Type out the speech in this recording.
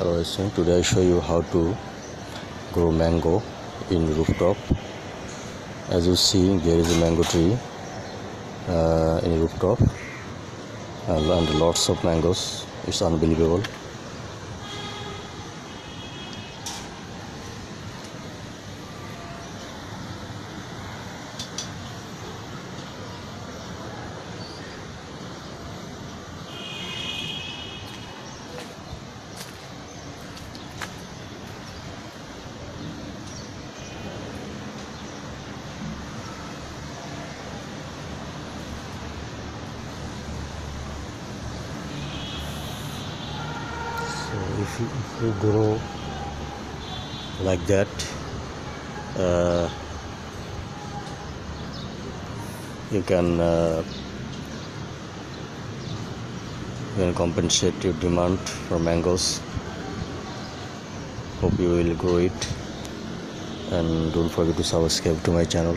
Hello everyone, today I show you how to grow mango in rooftop. As you see, there is a mango tree uh, in rooftop and, and lots of mangoes. It's unbelievable. So if you, if you grow like that, uh, you can uh, you can compensate your demand for mangoes. Hope you will grow it, and don't forget to subscribe to my channel.